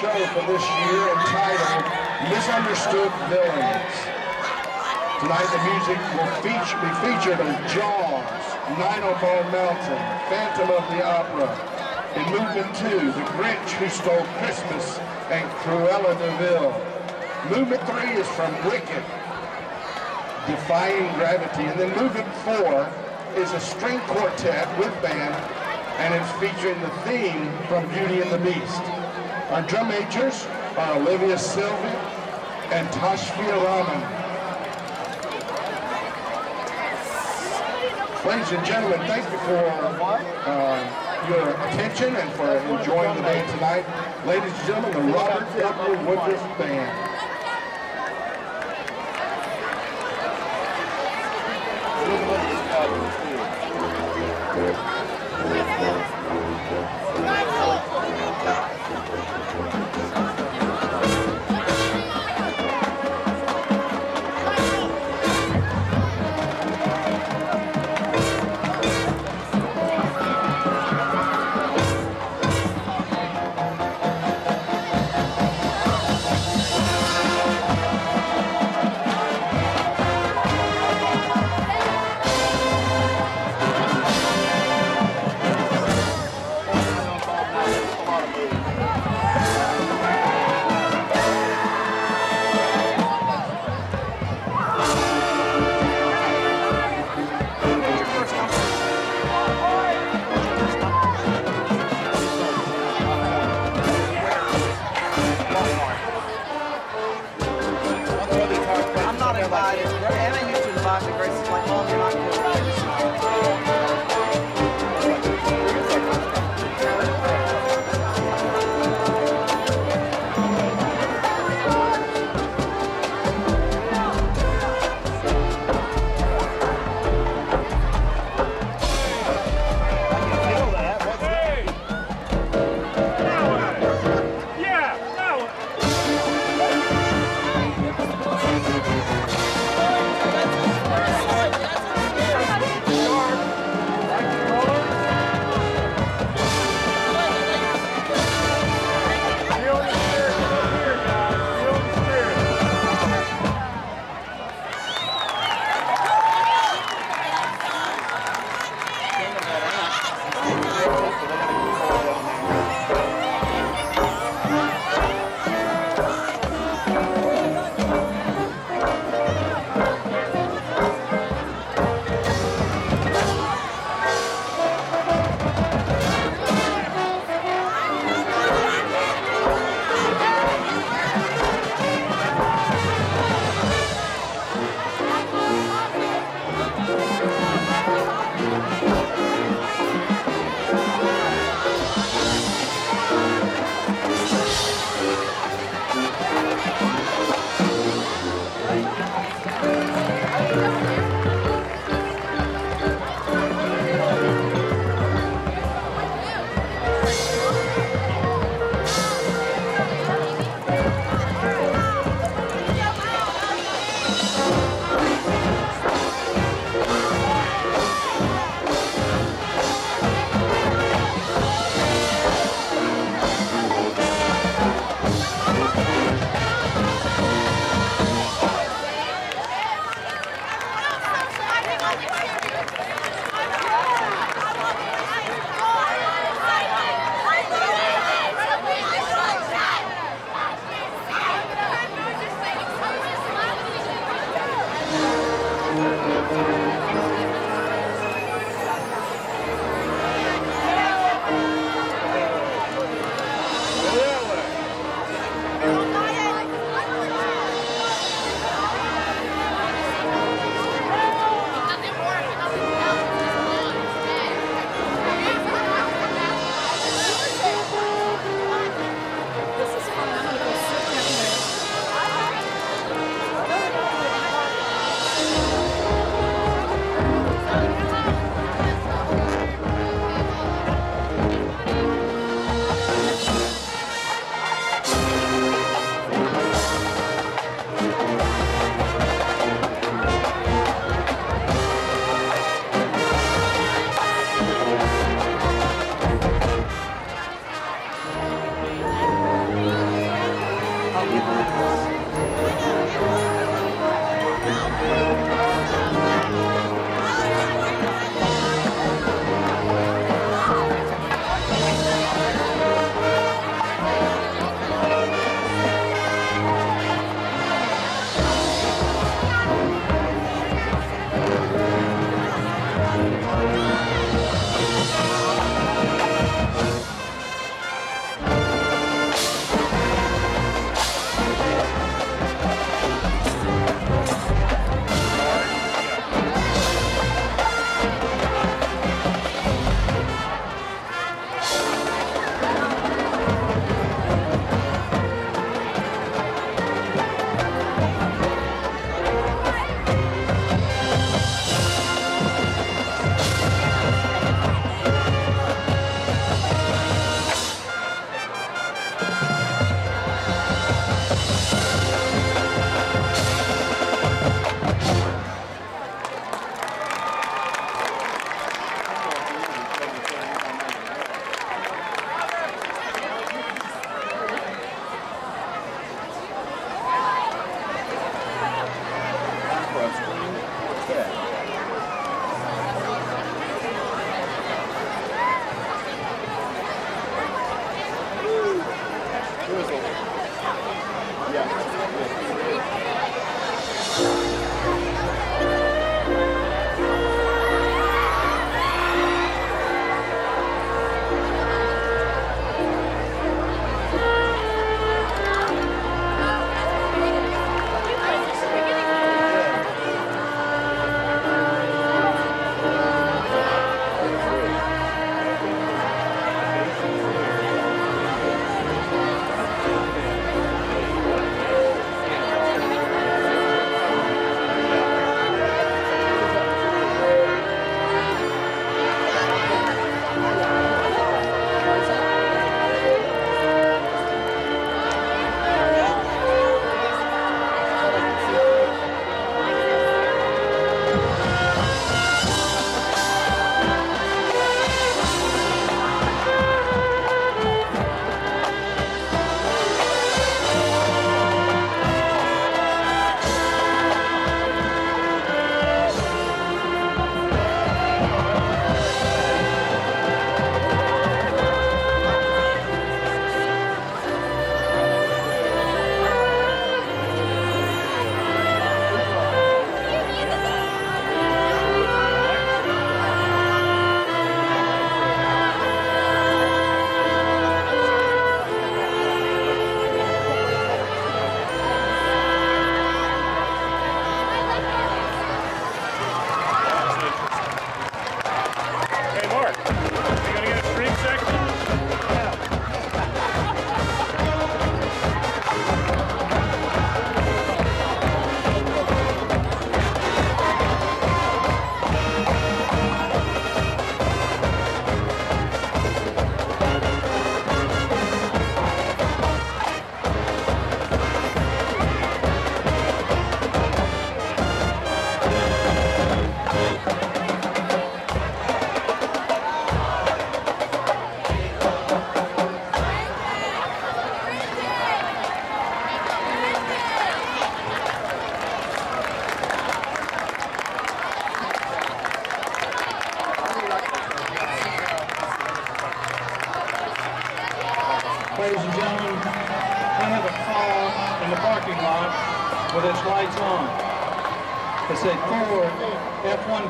show for this year entitled Misunderstood Villains. Tonight the music will feature, be featured on Jaws, Nine Ball Mountain, Phantom of the Opera. In movement two, The Grinch Who Stole Christmas and Cruella de Vil. Movement three is from Wicked, Defying Gravity. And then movement four is a string quartet with band, and it's featuring the theme from Beauty and the Beast. Our drum majors are Olivia Sylvie and Tashfia Rahman. Ladies and gentlemen, thank you for uh, your attention and for enjoying the day tonight. Ladies and gentlemen, the Robert W. Woodruff Band. It's a Ford F-1